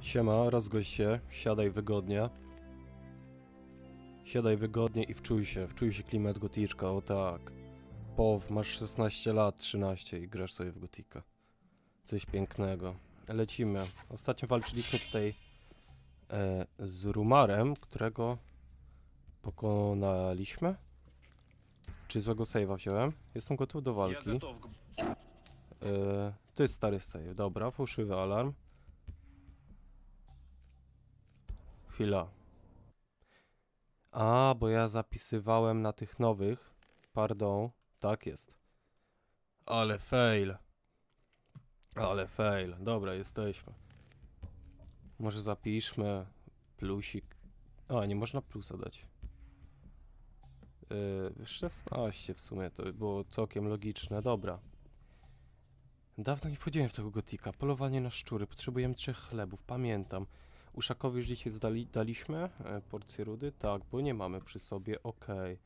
Siema, rozgoń się, siadaj wygodnie. Siadaj wygodnie i wczuj się, wczuj się klimat goticzka, o tak. Pow, masz 16 lat, 13 i grasz sobie w gotika. Coś pięknego. Lecimy. Ostatnio walczyliśmy tutaj e, z Rumarem, którego pokonaliśmy. Czy złego save'a wziąłem? Jestem gotów do walki. E, to jest stary save, dobra, fałszywy alarm. Chwila. A, bo ja zapisywałem na tych nowych. Pardon, tak jest. Ale fail. Ale fail. Dobra, jesteśmy. Może zapiszmy plusik. A, nie można plusa dać. Yy, 16 w sumie to było całkiem logiczne. Dobra. Dawno nie wchodziłem w tego gotika. Polowanie na szczury. Potrzebujemy trzech chlebów. Pamiętam. Uszakowi już dzisiaj dali, daliśmy e, porcję rudy? Tak, bo nie mamy przy sobie. Okej.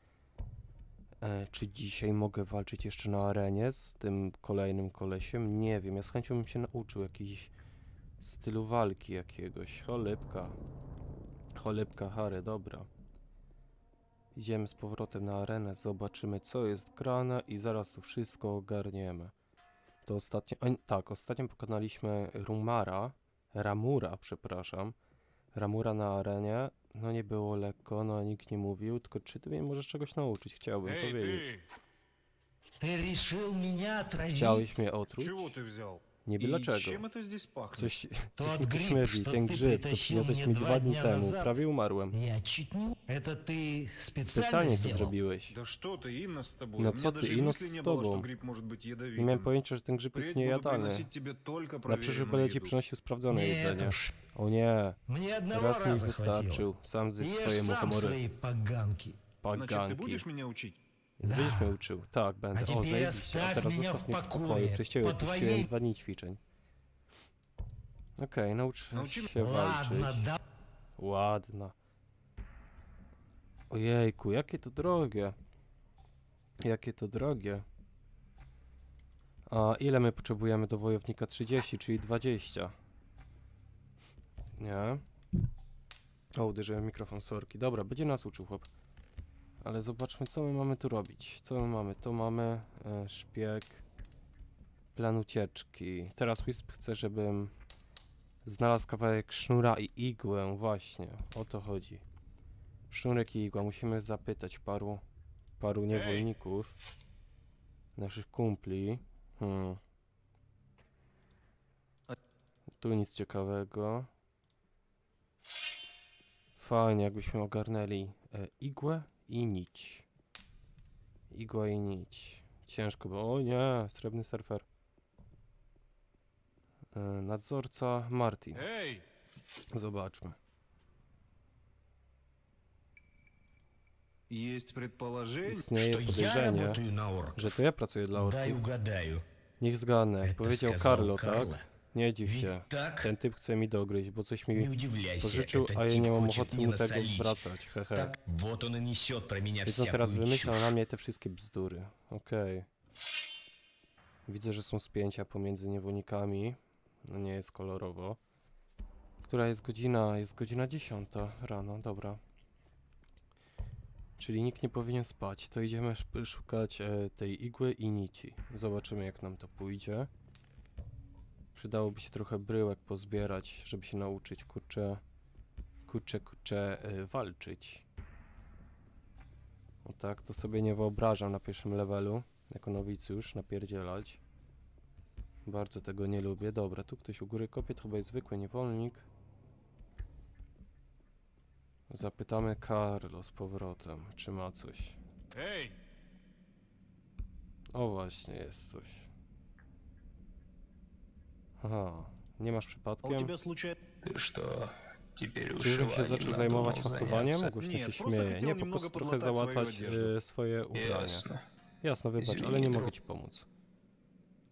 E, Czy dzisiaj mogę walczyć jeszcze na arenie z tym kolejnym kolesiem? Nie wiem. Ja z chęcią bym się nauczył jakiś stylu walki jakiegoś. Cholybka. Cholybka Harry, dobra. Idziemy z powrotem na arenę, zobaczymy co jest grane i zaraz tu wszystko ogarniemy. To ostatnio, a, tak, ostatnio pokonaliśmy Rumara, Ramura, przepraszam. Ramura na arenie. No nie było lekko, no nikt nie mówił, tylko czy ty mnie możesz czegoś nauczyć? Chciałbym to Эй, wiedzieć. ты! Ты решил меня отравить? Chciałeś mnie otruć? Чего ты взял? Nie И byle czego. чем это здесь пахнет? Coś, To coś mi tu grzyb, śmierdzi, что ten ty grzyb, co притащил przyniosłeś mnie mi dwa dwa dni dnia temu. назад. Prawie umarłem. Я чуть не... Это ты специально Specjalnie to сделал? zrobiłeś. Да что ты, Инна с тобой? No У меня co ty, даже Ino мысли z nie było, tobą? что гриб может быть ядовитым. Nie miałem pojęcia, że ten grzyb jest Впредь буду niejadalny. приносить тебе только Na przyszłość проверенную będę ci еду. przynosił sprawdzone Нет jedzenie. уж, O nie, мне одного raz mi раза wystarczył. хватило. Sam zjedz Ешь swojemu сам humory. свои поганки. Значит, ты Paganki. Więc będziesz mnie uczył. Tak, będę. O, zajebiście. A teraz zostaw mnie w spokoju. Przez ciebie opuściłem dwa dni ćwiczeń. Okej, okay, naucz Nauczymy. się walczyć. Ładna. Ładna. Ojejku, jakie to drogie. Jakie to drogie. A ile my potrzebujemy do wojownika 30, czyli 20? Nie. O, uderzyłem mikrofon, sorki. Dobra, będzie nas uczył chłop. Ale zobaczmy, co my mamy tu robić. Co my mamy? To mamy e, szpieg, plan ucieczki. Teraz Wisp chce, żebym znalazł kawałek sznura i igłę. Właśnie, o to chodzi. Sznurek i igła. Musimy zapytać paru, paru niewolników. Naszych kumpli. Hmm. Tu nic ciekawego. Fajnie, jakbyśmy ogarnęli e, igłę i nić. Igła i nić. Ciężko było. O nie, srebrny surfer. E, nadzorca Martin. Эй! Zobaczmy. Есть предположение... Istnieje Что я podejrzenie, работаю на орков. że to ja pracuję dla Дай orków. угадаю. Niech zgadnę. Jak Это powiedział сказал Carlo, Карло. tak? Nie dziw Ведь się. так? Ten typ chce mi dogryźć, bo coś Не mi удивляйся, pożyczył, этот a ja тип nie mam хочет ochoty мне mu tego насолить. zwracać. Hehe. Так, вот он и несет про меня Więc on teraz всякую wymyślał чушь. na mnie te wszystkie bzdury. Okej. Widzę, że są spięcia pomiędzy niewolnikami. No nie jest kolorowo. Która jest godzina? Jest godzina 10 rano, dobra. Czyli nikt nie powinien spać. To idziemy szp- szukać e, tej igły i nici. Zobaczymy jak nam to pójdzie. Przydałoby się trochę bryłek pozbierać, żeby się nauczyć, kurczę, kurczę, kurczę, e, walczyć. O tak, to sobie nie wyobrażam na pierwszym levelu, jako nowicjusz, napierdzielać. Bardzo tego nie lubię. Dobra, tu ktoś u góry kopie, to chyba jest zwykły niewolnik. Zapytamy Carlo z powrotem, czy ma coś. Эй! O właśnie, jest coś. Aha, nie masz А у przypadkiem? тебя случайно... Ты что, теперь Czyżbym się вышиванием zaczął надумал zajmować haftowaniem? заняться? Głośno Nie, się просто śmieje. хотел Nie, po немного prostu trochę подлатать свою załatać одежду. e, swoje ubranie. Ясно. Jasno, wybacz, Извини, ale nie друг. mogę ci pomóc.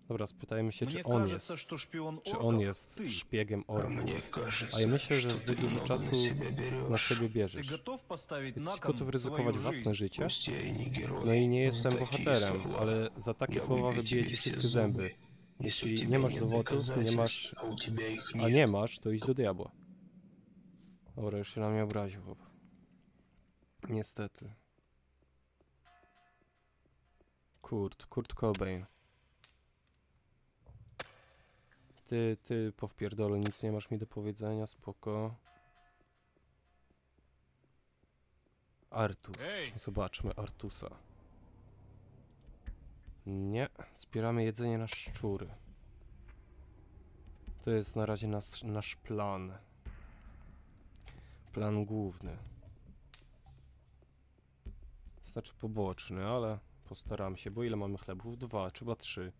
Dobra, spytajmy się, Мне czy on кажется, jest, что шпион czy орков on jest ты. szpiegiem А orków. мне кажется, A ja myślę, że что zbyt ты dużo много czasu на себя берешь. na siebie Ты bierzesz. готов поставить на Jesteś кон gotów ryzykować свою własne жизнь? życie? Пусть я и не герой, No i nie но jestem такие bohaterem, слова ale za takie Я słowa выбью wybiję тебе ci все wszystkie zęby. Если Jeśli nie masz dowodów, nie masz... A nie masz, to idź do diabła. Dobra, już się na mnie obraził chyba. Niestety. Kurt, Kurt Cobain. Ty, ty powpierdolę, nic nie masz mi do powiedzenia, spoko. Artus. Zobaczmy Artusa. Nie, zbieramy jedzenie na szczury. To jest na razie nas, nasz plan. Plan główny. Znaczy poboczny, ale postaram się, bo ile mamy chlebów? Dwa, trzeba trzy.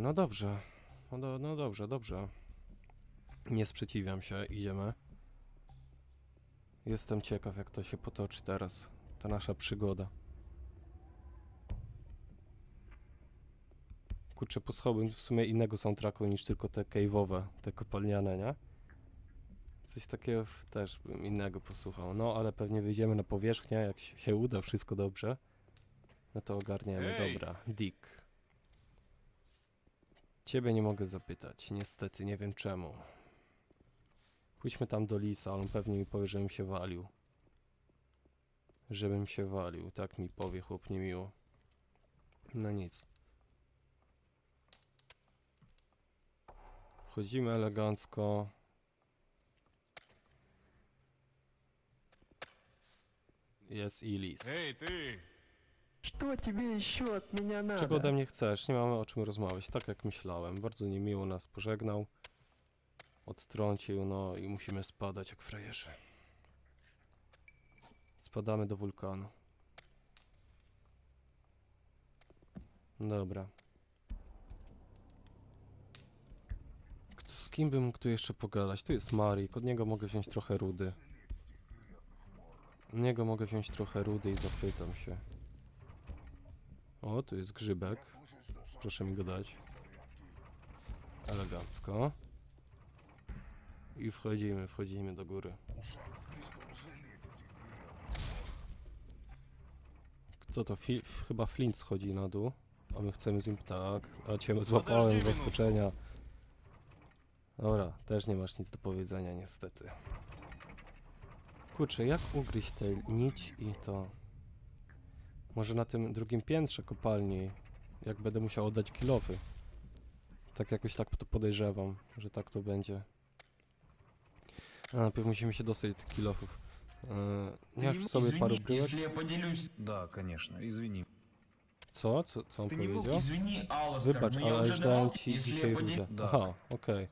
No dobrze. No, do, no dobrze, dobrze. Nie sprzeciwiam się, idziemy. Jestem ciekaw, jak to się potoczy teraz, ta nasza przygoda. Kurczę, posłuchałbym w sumie innego soundtracku niż tylko te cave'owe, te kopalniane, nie? Coś takiego też bym innego posłuchał. No, ale pewnie wyjdziemy na powierzchnię, jak się, uda, wszystko dobrze. No to ogarniemy, Ej! dobra. Dick. Ciebie nie mogę zapytać, niestety, nie wiem czemu. Pójdźmy tam do Lisa, on pewnie mi powie, żebym się walił. Żebym się walił, tak mi powie chłop niemiło. No nic. Wchodzimy elegancko. Jest i Lis. Эй, ты! Что тебе еще от меня надо? Czego ode mnie chcesz? Nie mamy o czym rozmawiać, tak jak myślałem. Bardzo niemiło nas pożegnał. Odtrącił, no i musimy spadać jak frajerzy. Spadamy do wulkanu. Dobra. Z kim bym mógł tu jeszcze pogadać? Tu jest Marik, od niego mogę wziąć trochę rudy. Od niego mogę wziąć trochę rudy i zapytam się. O, tu jest grzybek. Proszę mi go dać. Elegancko. I wchodzimy, wchodzimy do góry. Kto to? Fi chyba Flint schodzi na dół. A my chcemy z nim... Tak. A cię złapałem z zaskoczenia. Dobra, też nie masz nic do powiedzenia niestety. Kurczę, jak ugryźć tę nić i to... Może na tym drugim piętrze kopalni, jak będę musiał oddać kilofy. Tak jakoś tak to podejrzewam, że tak to będzie. A najpierw musimy się dostać do tych kilofów. Eee, masz w sobie paru bryłek? если я поделюсь. Да, конечно, извини. Co? Co, co on Ty nie mów- powiedział? Извини, Алластер, Wybacz, но я ale уже już dałem давал, ci если dzisiaj я поделюсь... rudę. Da. Aha, okej.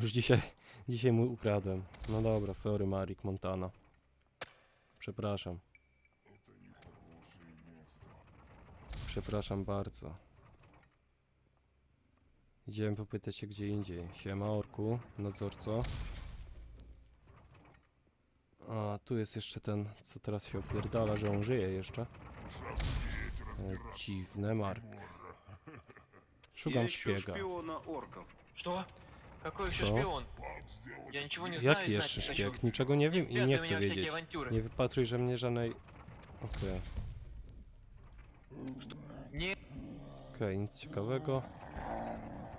Już dzisiaj, dzisiaj mu ukradłem. No dobra, sorry Marik Montana. Przepraszam. Przepraszam bardzo. Idziemy popytać się gdzie indziej. Siema orku, nadzorco. A, tu jest jeszcze ten, co teraz się opierdala, że on żyje jeszcze. E, dziwne, Mark. Szukam szpiega. шпиона орков. Что? Какой еще Co? шпион? Я ничего не знаю. Jaki и jeszcze знать не хочу. szpieg? Niczego nie wiem i Впятывай nie меня chcę в всякие wiedzieć. авантюры. Nie wypatruj, że mnie żadnej... Okej, Не... okej, nic ciekawego.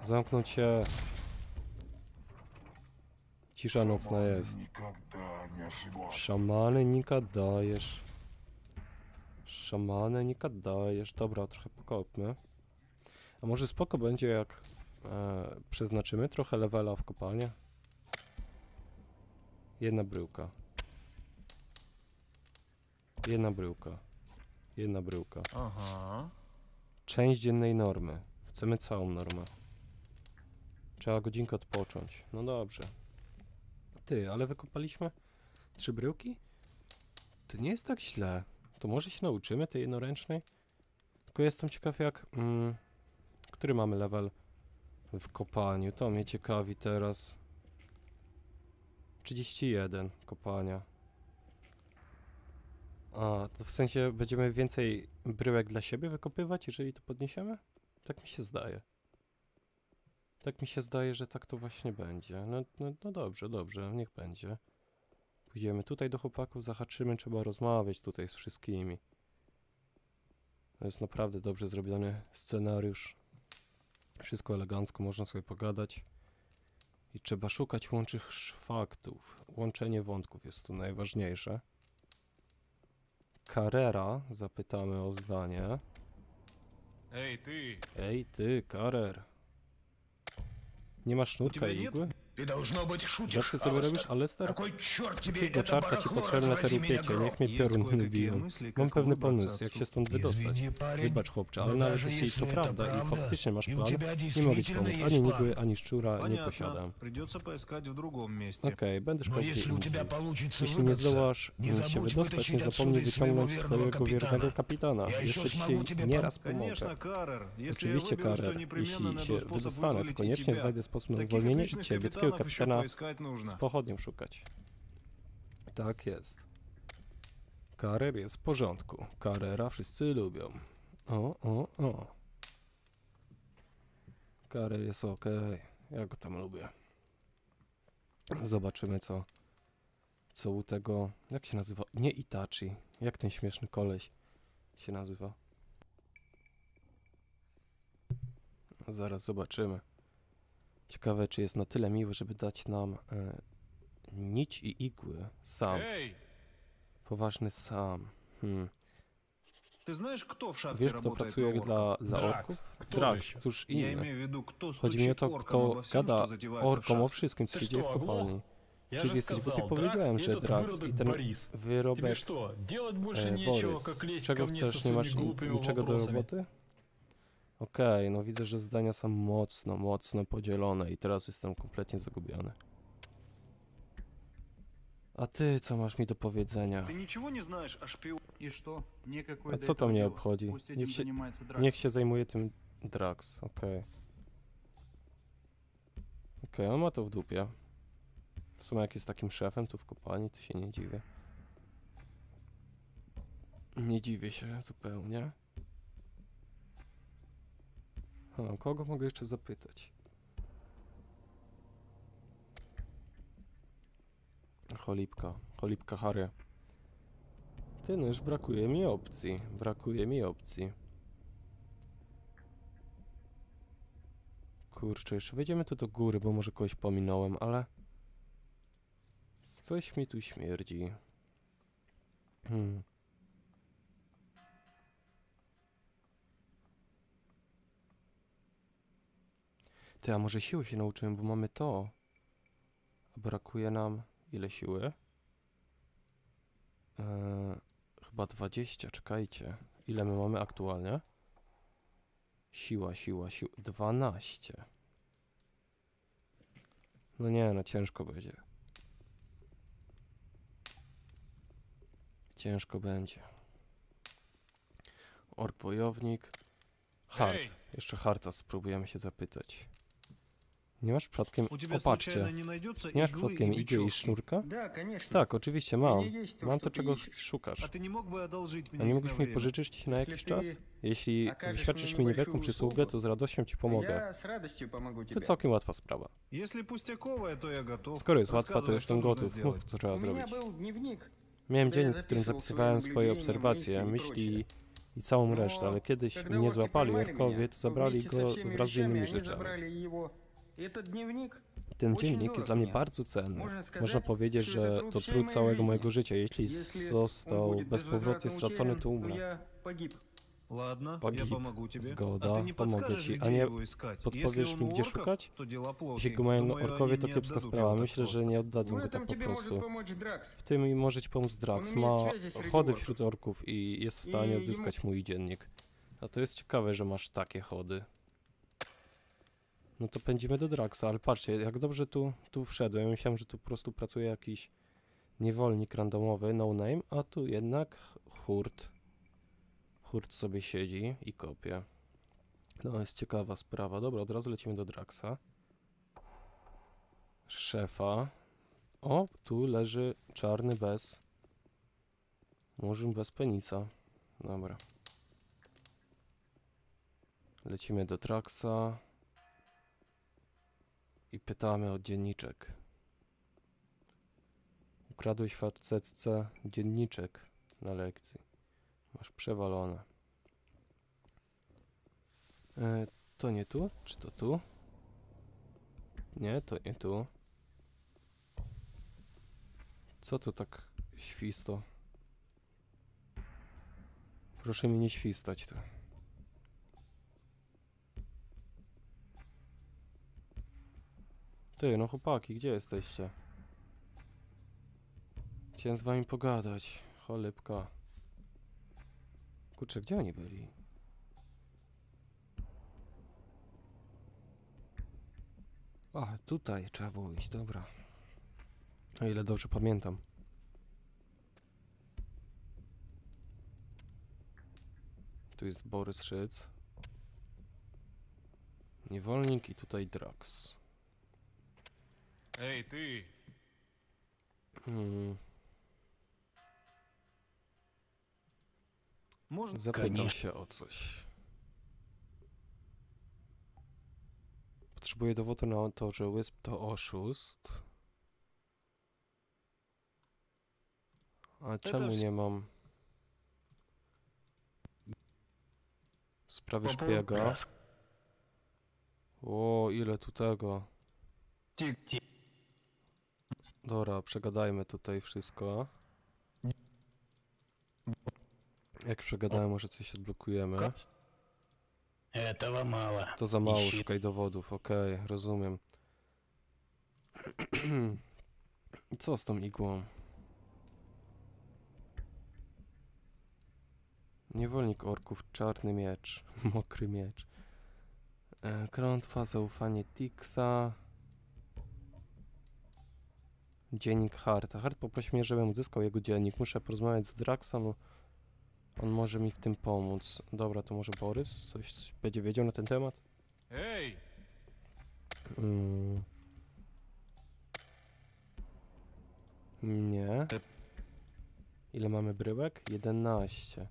Zamknąć się. Cisza nocna jest. Szamany nika dajesz. Szamany nika dajesz. Dobra, trochę pokopmy. A może spoko będzie jak E, przeznaczymy trochę levela w kopalnię. Jedna bryłka. Jedna bryłka. Jedna bryłka. Aha. Część dziennej normy. Chcemy całą normę. Trzeba godzinkę odpocząć. No dobrze. Ty, ale wykopaliśmy trzy bryłki? To nie jest tak źle. To może się nauczymy tej jednoręcznej? Tylko jestem ciekaw jak... Mm, który mamy level? W kopaniu? To mnie ciekawi teraz. 31 kopania. A, to w sensie będziemy więcej bryłek dla siebie wykopywać, jeżeli to podniesiemy? Tak mi się zdaje. Tak mi się zdaje, że tak to właśnie będzie. No, no, no dobrze, dobrze, niech będzie. Pójdziemy tutaj do chłopaków, zahaczymy, trzeba rozmawiać tutaj z wszystkimi. To jest naprawdę dobrze zrobiony scenariusz. Wszystko elegancko, można sobie pogadać. I trzeba szukać łączych faktów. Łączenie wątków jest tu najważniejsze. Carrera zapytamy o zdanie. Ej, ty! Ej, ty, Karer. Nie masz sznurka i igły? Żarty sobie robisz, Alester? Jakiego czarta ci potrzebne na tym? Niech mnie piorun nabiją. Mam pewny pomysł, jak się stąd wydostać. Wybacz chłopcze, ale należy się i to prawda i faktycznie masz plan. Nie mogę ci pomóc. Ani nigły, ani szczura nie posiadam. Okej, okay, będziesz kopnił Jeśli nie zdołasz mm, się wydostać, nie zapomnij wyciągnąć swojego wiernego kapitana. Jeszcze ci nieraz pomogę. Oczywiście, Karer, jeśli się wydostanę, to koniecznie znajdę sposób na uwolnienie ciebie, Polskiego kapitana z pochodnią szukać. Tak jest. Karer jest w porządku. Karera wszyscy lubią. O, o, o. Karer jest ok. Ja go tam lubię. Zobaczymy co... Co u tego... Jak się nazywa? Nie Itachi. Jak ten śmieszny koleś się nazywa? Zaraz zobaczymy. Ciekawe, czy jest na tyle miły, żeby dać nam e, nić i igły. Sam. Эй, Poważny sam. Hmm. ты знаешь, кто в шахте Wiesz, kto работает pracuje на орков? dla, dla Drax. orków? Kto Drax, jeszcze? któż Я inny. имею в виду, кто Chodzi mi o стучит to, оркам kto обо всем, gada что затевается в orkom o шахте. wszystkim, co Ty się dzieje w что, оглох? kopalni. Я Czy же jesteś сказал, głupi? Дракс Powiedziałem, и że этот Drax выродок i ten Борис. Тебе wyrobek что, делать больше e, нечего, Borys. как лезть Czego ко мне со chcesz? Nie masz своими ni- глупыми niczego do вопросами? roboty? Okej, no widzę, że zdania są mocno, mocno podzielone i teraz jestem kompletnie zagubiony. A ty, co masz mi do powiedzenia? Ты ничего не знаешь о шпионе? И что? Никакой A до co to этого mnie дела. obchodzi? Пусть этим Niech się, занимается Дракс. niech się zajmuje tym Drax, okej. Okej, on ma to w dupie. W sumie jak jest takim szefem tu w kopalni, to się nie dziwię. Nie dziwię się zupełnie. Ha, kogo mogę jeszcze zapytać? Cholipka, cholipka Harry. Ty, no już brakuje mi opcji, brakuje mi opcji. Kurczę, jeszcze wejdziemy tu do góry, bo może kogoś pominąłem, ale... Coś mi tu śmierdzi. Hmm. Ty, a może siły się nauczyłem, bo mamy to. A brakuje nam... Ile siły? Eee, chyba 20, czekajcie. Ile my mamy aktualnie? Siła, siła, siła. 12. No nie, no ciężko będzie. Ciężko będzie. Ork wojownik. Hart. Ej! Jeszcze Harta spróbujemy się zapytać. Nie masz przypadkiem... Opatrzcie. Nie masz przypadkiem igły i sznurka? Tak, oczywiście mam. Mam to, czego szukasz. A nie mógłbyś mi pożyczyć się na jakiś czas? Jeśli wyświadczysz mi niewielką przysługę, to z radością ci pomogę. To całkiem łatwa sprawa. Skoro jest łatwa, to jestem gotów. Mów, co trzeba zrobić. Miałem dzień, w którym zapisywałem swoje obserwacje, myśli i całą resztę, ale kiedyś mnie złapali orkowie, to zabrali go wraz z innymi rzeczami. забрали его. И Этот дневник, Ten Очень dziennik jest dla mnie дорог мне. bardzo cenny. можно сказать, Można powiedzieć, что że это труд to всей trud моей całego жизни. mojego życia. Jeśli Если он został будет bezpowrotnie безвозвратно stracony, утерян, to то umrę. я погиб. Ладно, я Погиб. помогу тебе. Zgoda, а ты не pomogę подскажешь, ci. где A nie его искать? Если podpowiesz он mi, у gdzie орков, szukać? то дела плохи. Jeśli go mają Думаю, orkowie, они to не kiepska отдадут sprawa. его так Myślę, że просто. nie oddadzą В go этом tak po тебе может prostu. помочь Дракс. W tym może ci pomóc Drax. On Ma umie świecić wśród chody orków. wśród orków i jest w stanie I odzyskać mój dziennik. A to jest ciekawe, że masz takie chody. No to pędzimy do Draxa, ale patrzcie, jak dobrze tu, tu wszedłem. Myślałem, że tu po prostu pracuje jakiś niewolnik randomowy, no name, a tu jednak hurt. Hurt sobie siedzi i kopie. No, jest ciekawa sprawa. Dobra, od razu lecimy do Draxa. Szefa. O, tu leży czarny bez. Murzyn bez penisa. Dobra. Lecimy do Traxa. I pytamy o dzienniczek. Ukradłeś facetce dzienniczek na lekcji. Masz przewalone. E, to nie tu? Czy to tu? Nie, to nie tu. Co to tak świsto? Proszę mi nie świstać tu. Ty, no chłopaki, gdzie jesteście? Chciałem z wami pogadać. Cholipka. Kurczę, gdzie oni byli? A, tutaj trzeba było iść, dobra. O ile dobrze pamiętam. Tu jest Borys Szyc. Niewolnik i tutaj Drax. Эй, ты! Hmm, Можно... zapytam Конечно. się o coś. Potrzebuję dowodu na to, że Wisp to oszust. A czemu wс- nie mam sprawy По поводу szpiega? крас- O, ile tu tego. Ти- ти- Dobra, przegadajmy tutaj wszystko. Jak przegadamy, może coś odblokujemy. крас- Этого мало. To za mało, Ищи. szukaj dowodów, okej, rozumiem. Co z tą igłą? Niewolnik orków, czarny miecz, mokry miecz. E, klątwa, zaufanie Tixa. Dziennik Harta. Hart poprosił mnie, żebym uzyskał jego dziennik. Muszę porozmawiać z Draxem. On może mi w tym pomóc. Dobra, to może Borys coś będzie wiedział na ten temat? Hej! Mm. Nie. Ile mamy bryłek? 11.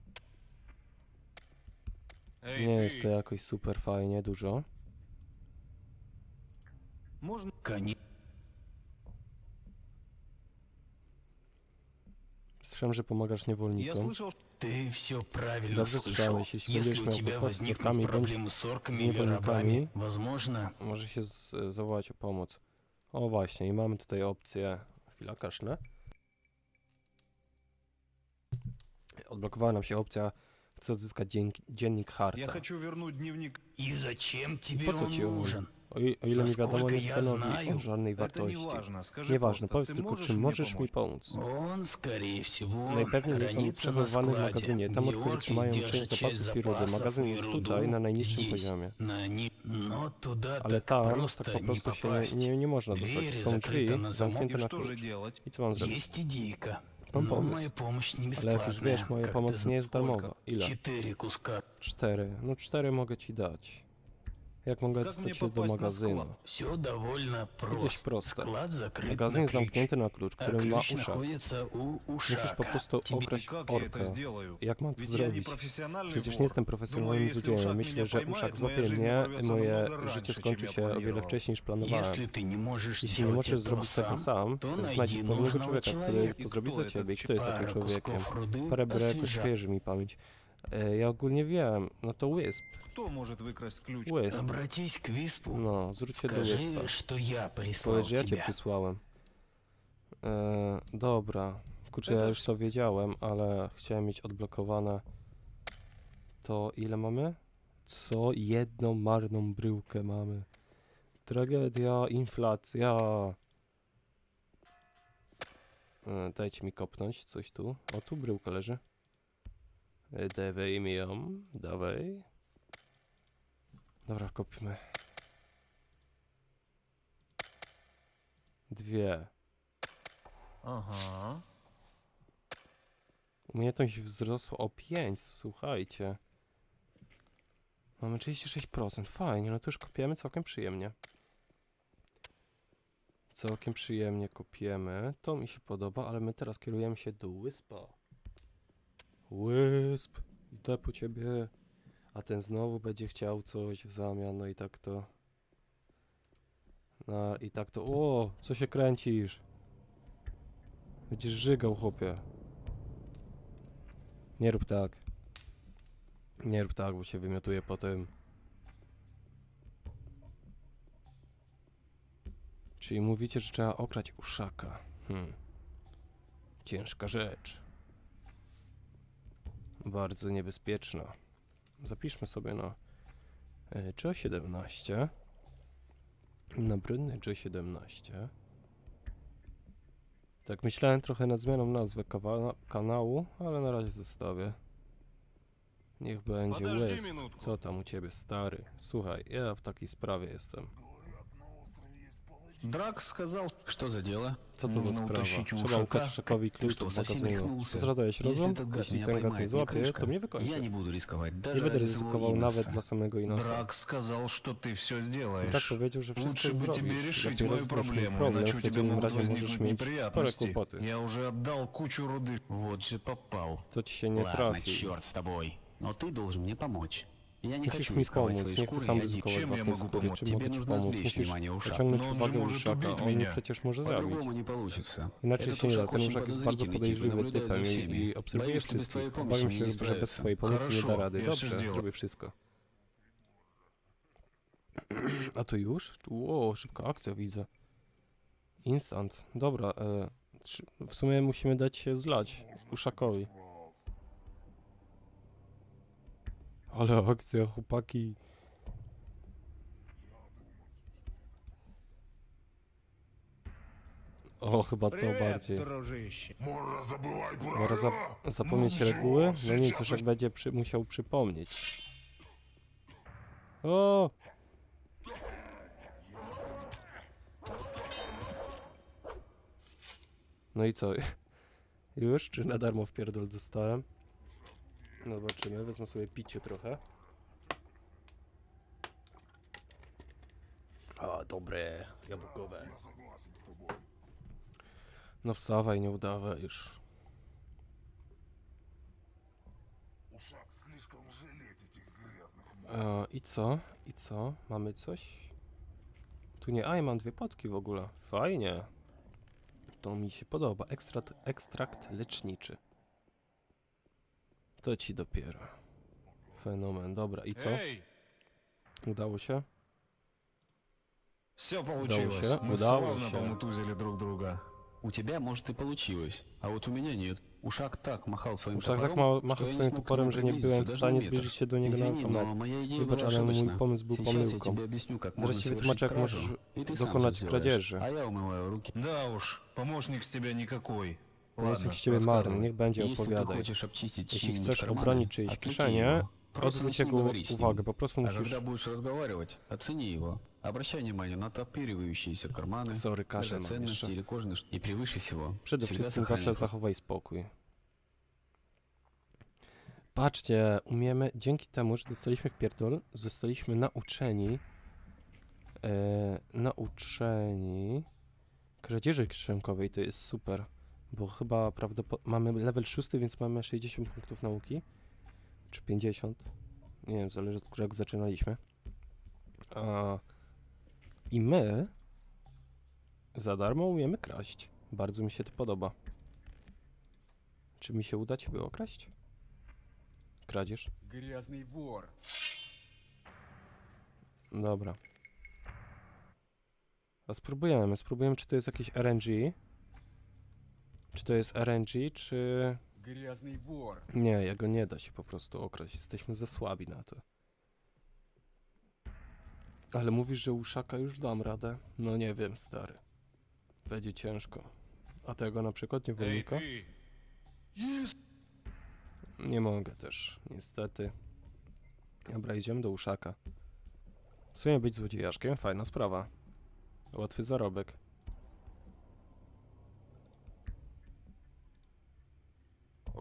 Nie jest to jakoś super fajnie dużo. Można... Słyszałem, że pomagasz Я niewolnikom. слышал, что... Ты все правильно Dobrze слышал. słyszałeś, jeśli Если będziesz у miał тебя kłopot z возникнут orkami bądź проблемы с орками z или niewolnikami, рабами, возможно, Może się z, zawołać o pomoc. O właśnie, i mamy tutaj opcję. Chwila, kaszle. Odblokowała nam się opcja. Chcę odzyskać dziennik, dziennik Harta. Я хочу вернуть дневник. и зачем тебе Po co он ci on? нужен? O, o ile mi wiadomo, nie stanowi o żadnej wartości. Nieważne, powiedz tylko, czy możesz mi pomóc. Najpewniej no jest on przechowywany w magazynie, tam odkąd trzymają część zapasów i rudy. Magazyn jest tutaj, na najniższym poziomie. Ale tam tak po prostu się nie, nie, nie można dostać. Są drzwi zamknięte na klucz. I co mam zrobić? Mam pomysł. Ale jak już wiesz, moja pomoc nie jest darmowa. Ile? Cztery. No cztery mogę ci dać. Jak mogę Jak dostać mnie się do popасть na magazynu? sklep? Все довольно To dość просто. proste. Склад закрыт Magazyn на jest ключ. zamknięty na klucz, А który ma ключ uszach. находится у Musisz Ушака. po prostu Тебе И okraść как я это orka. сделаю? Jak mam to Ведь я не zrobić? профессиональный Przecież вор. nie jestem Думаю, profesjonalnym если złodziejem. Ушак Myślę, меня że поймает, uszak моя złapie жизнь mnie, оборвется moje намного życie раньше, skończy чем я się o wiele планировал. wcześniej niż planowałem. Если ты не можешь Jeśli nie сделать możesz этого zrobić tego сам, sam, to znajdź найди pewnego нужного człowieka, który человека. to zrobi Kto za to? ciebie. Kto jest takim пару człowiekiem? кусков руды Parę bryłek освежать. odświeży mi pamięć. E, ja ogólnie wiem, no to Wisp. Кто может выкрасть ключ? Wisp. Обратись к Виспу. No, zwróć się do Скажи, Wispa. что я прислал Powiedz, że ja cię тебя. przysłałem. E, dobra. Kurczę, ja Это już to wiedziałem, ale chciałem mieć odblokowane. To ile mamy? Co? Jedną marną bryłkę mamy. Tragedia, inflacja. E, dajcie mi kopnąć coś tu. O, tu bryłka leży. E, dawaj mi ją, dawaj. Dobra, kopimy. Dwie. Aha. U mnie Umiejętność wzrosła o 5, słuchajcie. Mamy 36%, fajnie, no to już kopiemy całkiem przyjemnie. Całkiem przyjemnie kopiemy, to mi się podoba, ale my teraz kierujemy się do Wyspa. Łysp, idę po ciebie. A ten znowu będzie chciał coś w zamian, no i tak to... No i tak to... O, co się kręcisz? Będziesz żygał, chłopie. Nie rób tak. Nie rób tak, bo się wymiotuje potem. Czyli mówicie, że trzeba okrać uszaka. Hmm. Ciężka rzecz bardzo niebezpieczna. Zapiszmy sobie na e, J17 na brudny J17 tak myślałem trochę nad zmianą nazwy kanału, ale na razie zostawię niech będzie Łez. Co tam u ciebie stary? Słuchaj, ja w takiej sprawie jestem Дракс сказал, Что за дело? Co to za Нужно sprawa? утащить Trzeba Ушака? ukraść szakowi Ты klucz что, od совсем magazynu. рехнулся? Zradałeś Если rozum? этот гад Jeśli меня ten gad nie поймает, не złapie, крышка. to mnie wykończy. Я не буду рисковать, Nie даже będę ради своего ryzykował nawet Иноса. dla samego Inosa. Дракс сказал, что ты все Tak сделаешь. powiedział, że wszystko Лучше бы тебе zrobisz. решить Lepiej мою rozwiąż mój проблему, problem, иначе w у тебя przeciwnym могут razie możesz возникнуть mieć spore неприятности. kłopoty. Я уже отдал кучу руды. Вот же попал. To ci się nie Ладно, trafi. черт с тобой. Но ты должен мне помочь. Я не Musisz хочу mi рисковать pomóc, своей nie chcę шкурой sam и одеть. ryzykować Чем я własnej mogу skóry. pomóc? Czy Тебе mogę ci нужно pomóc? отвлечь Musisz внимание Ушака. pociągnąć No on uwagę же może Uszaka, убить a on mnie меня. przecież może zabić. По-другому не получится. Inaczej Этот się nie da, Ушак ten очень Uszak jest bardzo подозрительный тип и podejrzliwy наблюдает за typem i, всеми. i obserwuje Боюсь, что без wszystkich. твоей помощи Obawiam мне się, не że bez справиться. swojej pomocy nie da Хорошо, rady. ja Dobrze, wszystko zrobię wszystko. A to już? Ło, szybka akcja widzę. Instant. Dobra, e, trzy- w sumie musimy dać się zlać Uszakowi. Ale akcja, chłopaki. O, chyba to bardziej. Może za zapomnieć reguły? No nic, już jak będzie przy musiał przypomnieć. O! No i co? Już? Czy na darmo w pierdol dostałem? No Zobaczymy, wezmę sobie picie trochę. A, dobre, jabłkowe. No wstawaj, nie udawaj już. E, I co? I co? Mamy coś? Tu nie, a ja mam dwie potki w ogóle. Fajnie. To mi się podoba. Ekstrakt, ekstrakt leczniczy. To ci dopiero. Fenomen. Dobra, i co? Эй, Udało się? все получилось. się, Мы udało славно się. помутузили друг друга. У тебя, может, и получилось, а вот у меня нет. Ушак так махал своим Muszę tak топором, ma machał что я не swoim смог к toporem, нему że nie byłem w приблизиться stanie даже на zbliżyć метр. się do niego na Извини, но metr. моя идея Wybacz, была ale mój ошибочна. pomysł był Сейчас я pomyłką. тебе объясню, как можно Zaraz ci совершить wytłumaczę, jak кражу, możesz и ты сам dokonać всё сделаешь. kradzieży. А я умываю руки. Да уж, помощник с тебя никакой. Pomocnik Ладно, z ciebie marny, рассказывай. niech będzie, Если ты opowiadaj. хочешь обчистить Jeśli чьи-нибудь chcesz карманы, obronić czyjeś отвлеки kieszenie, его. Просто odwróć начни jego говорить с ним. uwagę, po prostu А musisz... когда будешь разговаривать, оцени его. Обращай внимание на топыривающиеся карманы, Sorry, kaszel mam драгоценности jeszcze. или кожаные ш- И превыше всего, Przede всегда wszystkim сохраняй zawsze фото- zachowaj spokój. Patrzcie, umiemy, dzięki temu, że dostaliśmy w pierdol, zostaliśmy nauczeni, e, nauczeni kradzieży kieszonkowej, to jest super, bo chyba prawdopodobnie mamy level 6, więc mamy 60 punktów nauki, czy 50, nie wiem, zależy od którego zaczynaliśmy. A, I my za darmo umiemy kraść. Bardzo mi się to podoba. Czy mi się uda ciebie okraść? Kradzież? Грязный вор. Dobra. A spróbujemy, spróbujemy czy to jest jakieś RNG. Czy to jest RNG, czy... Nie, jego nie da się po prostu okraść. Jesteśmy za słabi na to. Ale mówisz, że uszaka już dam radę? No nie wiem, stary. Będzie ciężko. A tego na przykład nie wynika? Nie mogę też, niestety. Dobra, idziemy do uszaka. W sumie być złodziejaszkiem, fajna sprawa. Łatwy zarobek.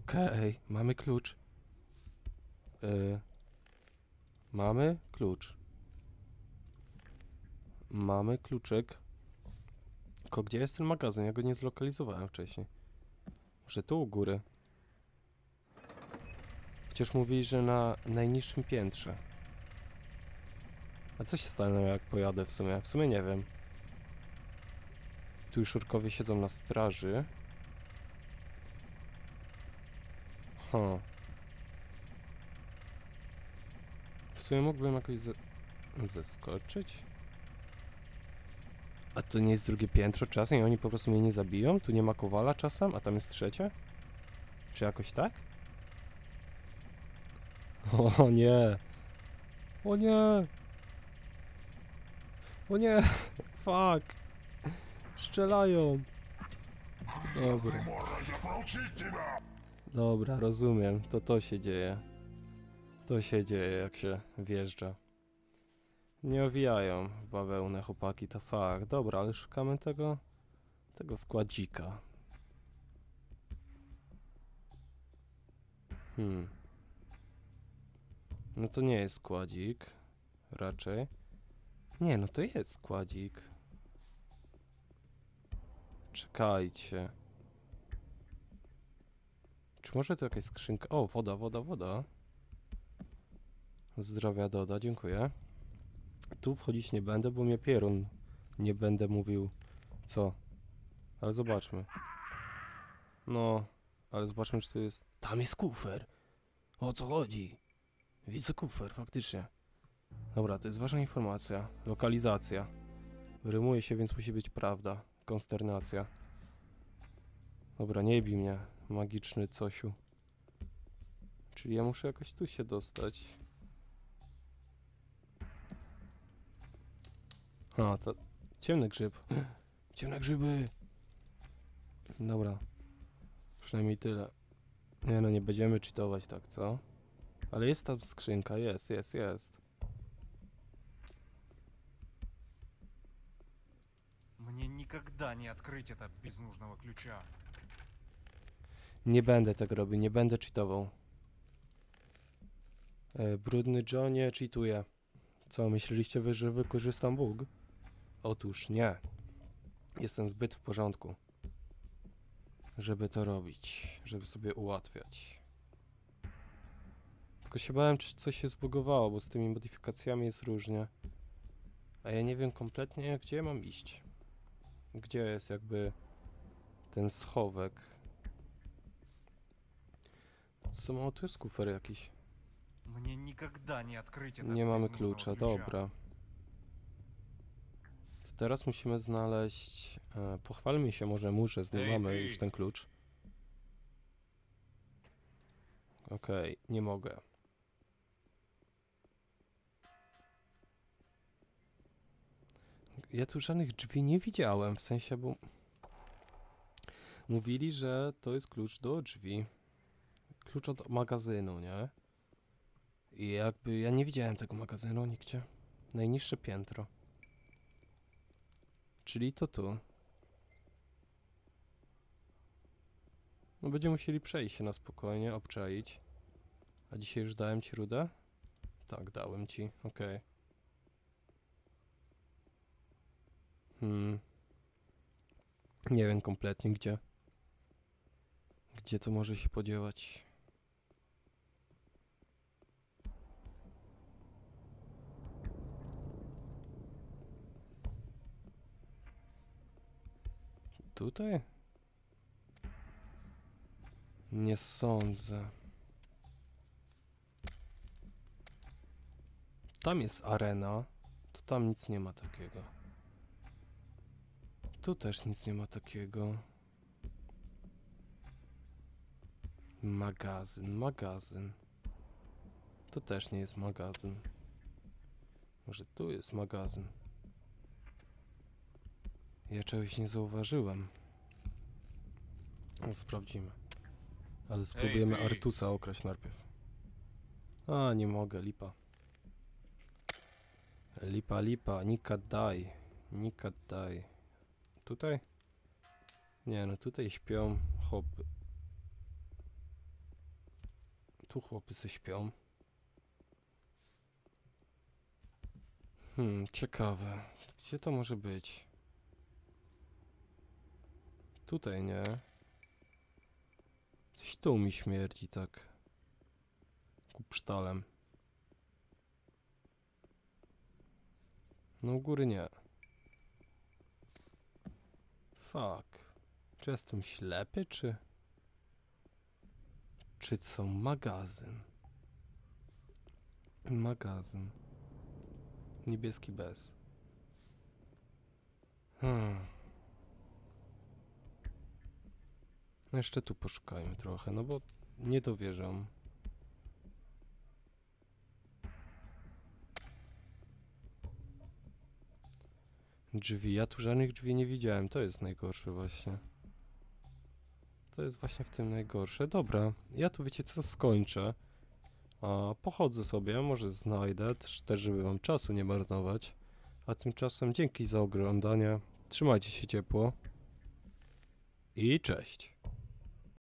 Okej, mamy klucz. Y, mamy klucz. Mamy kluczyk. Tylko gdzie jest ten magazyn? Ja go nie zlokalizowałem wcześniej. Może tu u góry. Przecież mówili, że na najniższym piętrze. A co się stanie, jak pojadę w sumie? W sumie nie wiem. Tu już urkowie siedzą na straży. Huh. W sumie mógłbym jakoś ze zeskoczyć? A to nie jest drugie piętro czasem i oni po prostu mnie nie zabiją? Tu nie ma kowala czasem, a tam jest trzecie? Czy jakoś tak? O nie! O nie! O nie! Fuck! Strzelają! Dobra. Dobra, rozumiem. To to się dzieje. To się dzieje, jak się wjeżdża. Nie owijają w bawełnę chłopaki, to fakt. Dobra, ale szukamy tego... tego składzika. Hmm. No to nie jest składzik. Raczej. Nie, no to jest składzik. Czekajcie. Czy może to jakaś skrzynka? O, woda, woda, woda. Zdrowia doda, dziękuję. Tu wchodzić nie będę, bo mnie pierun nie będę mówił co. Ale zobaczmy. No, ale zobaczmy, czy tu jest. Tam jest kufer. O co chodzi? Widzę kufer, faktycznie. Dobra, to jest ważna informacja. Lokalizacja. Rymuje się, więc musi być prawda. Konsternacja. Dobra, nie bij mnie, magiczny cosiu. Czyli ja muszę jakoś tu się dostać. A, to ciemny grzyb. Ciemne grzyby. Dobra. Przynajmniej tyle. Nie no, nie będziemy cheatować tak, co? Ale jest tam skrzynka, jest, jest, jest. Мне никогда не открыть это без нужного ключа. Nie będę tego robił, nie będę cheatował. E, brudny Joe nie cheatuje. Co, myśleliście wy, że wykorzystam bóg? Otóż nie. Jestem zbyt w porządku, żeby to robić, żeby sobie ułatwiać. Tylko się bałem, czy coś się zbugowało, bo z tymi modyfikacjami jest różnie. A ja nie wiem kompletnie, gdzie mam iść. Gdzie jest jakby ten schowek. Co mało, tu jest kufer jakiś. Мне никогда не открыть это Nie без mamy нужного klucza, dobra. To teraz musimy znaleźć... E, pochwalmy się może mu, że z nim Ej, mamy ty! już ten klucz. Okej, nie mogę. Ja tu żadnych drzwi nie widziałem, w sensie, bo... Mówili, że to jest klucz do drzwi. Klucz od magazynu, nie? I jakby ja nie widziałem tego magazynu nigdzie. Najniższe piętro. Czyli to tu. No będziemy musieli przejść się na spokojnie, obczaić. A dzisiaj już dałem ci rudę? Tak, dałem ci, okej. Hmm. Nie wiem kompletnie gdzie. Gdzie to może się podziewać. Tutaj? Nie sądzę. Tam jest arena. To tam nic nie ma takiego. Tu też nic nie ma takiego. Magazyn, magazyn. To też nie jest magazyn. Może tu jest magazyn. Ja czegoś nie zauważyłem. No, sprawdzimy. Ale spróbujemy ty! Artusa okraść najpierw. A, nie mogę, lipa. Lipa, lipa, nika daj. Nika daj. Tutaj? Nie, no tutaj śpią chłopy. Tu chłopy se śpią. Hmm, ciekawe. Gdzie to może być? Tutaj nie. Coś tu mi śmierdzi tak. Kupsztalem. No u góry nie. Fuck. Czy jestem ślepy, czy... Czy co? Magazyn. Magazyn. Niebieski bez. Hmm. No jeszcze tu poszukajmy trochę, no bo nie dowierzam. Drzwi, ja tu żadnych drzwi nie widziałem, to jest najgorsze właśnie. To jest właśnie w tym najgorsze. Dobra, ja tu wiecie co, skończę. A, pochodzę sobie, może znajdę, też, też żeby wam czasu nie marnować. A tymczasem dzięki za oglądanie. Trzymajcie się ciepło. I cześć.